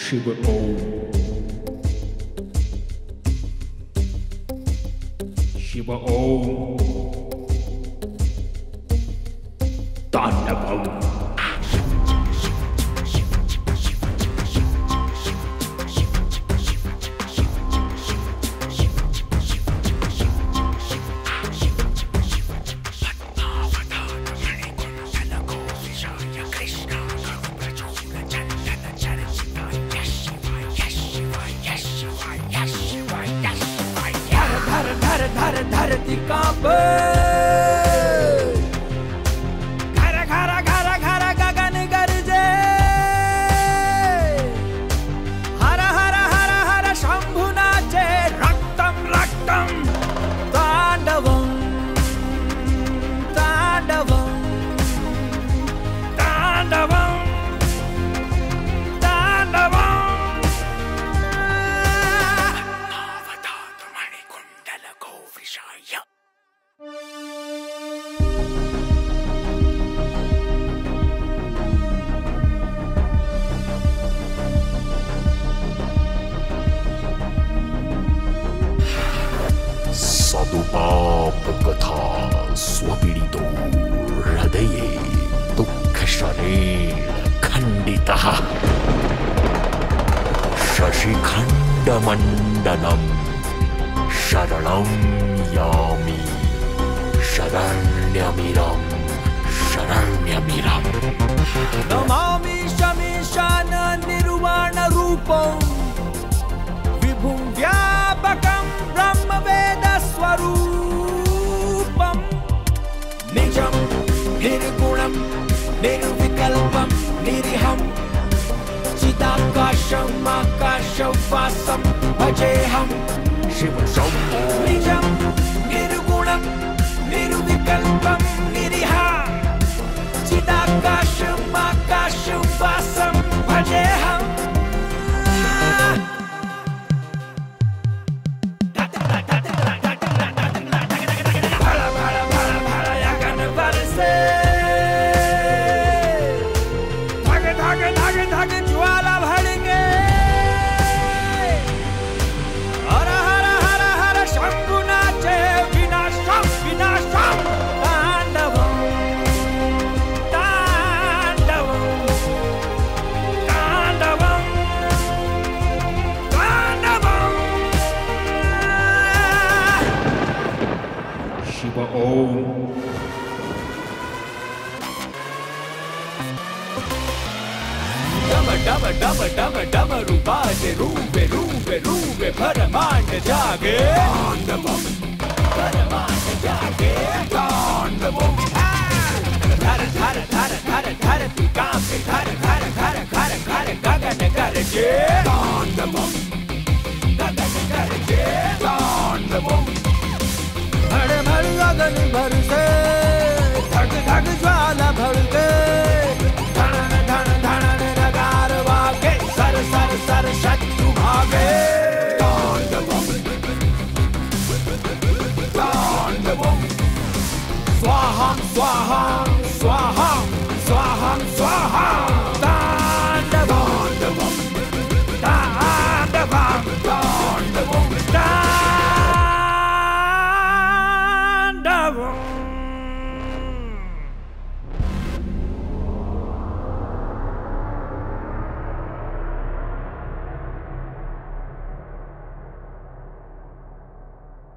she were old. She were old. Thunderbolt. धर धर धर धरती कांपे। कथा स्वपीडितो हृदये दुःखशरेण खण्डितः। शशिखण्डमण्डनं शरणं यामि। शरण्यमिरं शरण्यमिरम् चिदाकाशम् आकाशवासं भजेऽहं शिव शम्भो निजं निर्गुणं डम डम डम डम डम रूपाज रूपे रूपे रूपे परमांड जागे। तांडवम। परमांड जागे तांडवम। धर धर धर धर धर तू कांपे धर धर धर धर धर गगन गरजे तांडवम। गगन गरजे तांडवम। गगन भर से धक धक ज्वाला भड़के धन धन धन नगार वागे सर सर सर शत्रु भागे। स्वाहा स्वाहा।